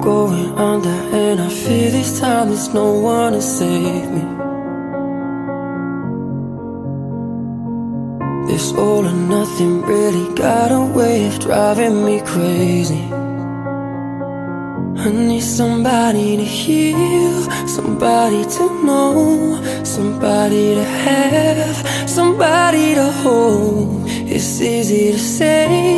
going under And I fear this time there's no one to save me This all or nothing really got a way of driving me crazy I need somebody to heal, somebody to know, somebody to have, somebody to hold. It's easy to say,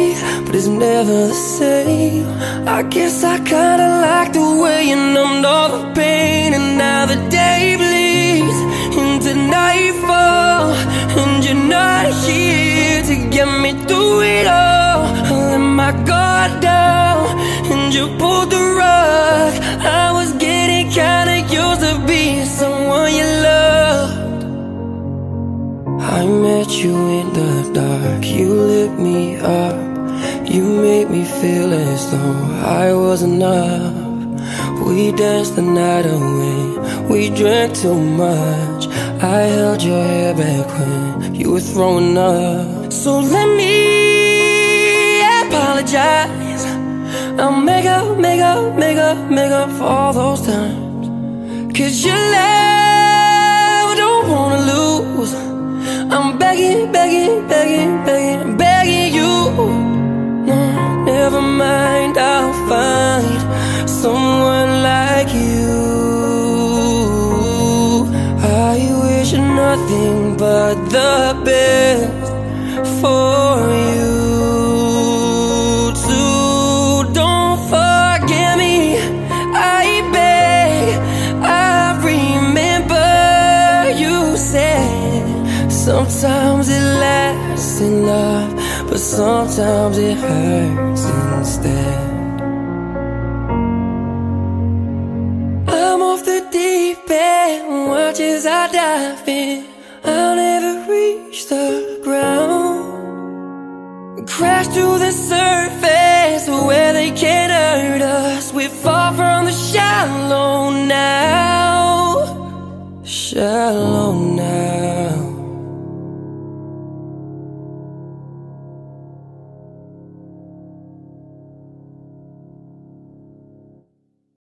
but it's never the same. I guess I kinda like the way you numbed all the pain, and now the day bleeds into nightfall, and you're not here to get me through it all. I let my guard down, and you pulled the rug. I was getting kinda used to being someone you loved. I met you in the dark, you lit me up. You made me feel as though I was enough. We danced the night away, we drank too much. I held your hair back when you were throwing up. So let me apologize. I'll make up, make up, make up, make up for all those times. Cause your love, don't wanna lose. I'm begging, begging, begging, begging nothing but the best for you. Too, don't forget me. I beg, I remember you said sometimes it lasts in love, but sometimes it hurts instead. I'm off the deep end, watch as I dive in. I'll never reach